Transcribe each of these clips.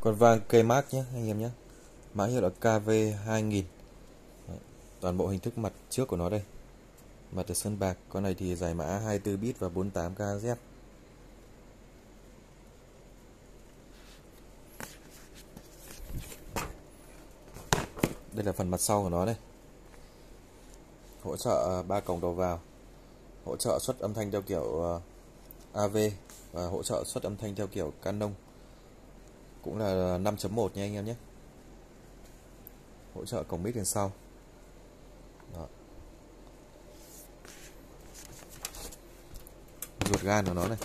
con vang cây mát nhé, anh em nhé. Mã hiệu là KV2000 toàn bộ hình thức mặt trước của nó đây. Mặt ở sơn bạc, con này thì giải mã 24 bit và 48 kz đây là phần mặt sau của nó đây. Hỗ trợ à, ba cổng đầu vào. Hỗ trợ xuất âm thanh theo kiểu à, AV và hỗ trợ xuất âm thanh theo kiểu Canon cũng là 5.1 nha anh em nhé. Hỗ trợ cổng mic đằng sau. Đó. ruột gan của nó này.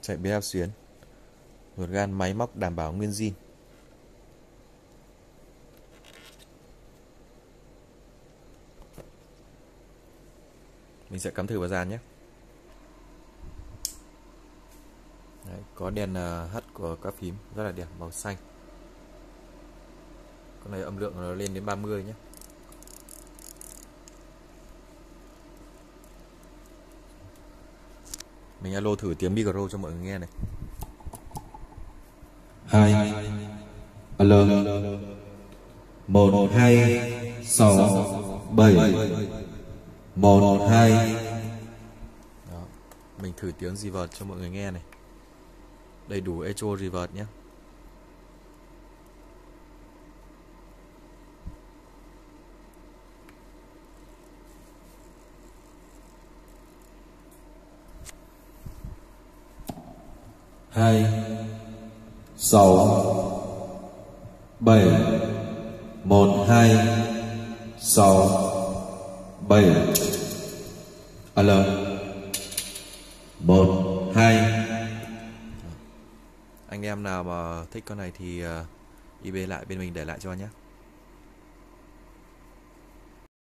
Chạy BF xuyến. Ruột gan máy móc đảm bảo nguyên zin. Mình sẽ cắm thử vào dàn nhé. Có đèn ờ, H của các phím rất là đẹp màu xanh. Con này âm lượng nó lên đến 30 nhé. Mình alo thử tiếng micro cho mọi người nghe này. Hai alo. một hai sáu bảy. một hai. Mình thử tiếng reverb cho mọi người nghe này đầy đủ echo revert nhé. Hai sáu bảy một hai sáu bảy. Alo một anh em nào mà thích con này thì ờ, uh, IB lại bên mình để lại cho nhé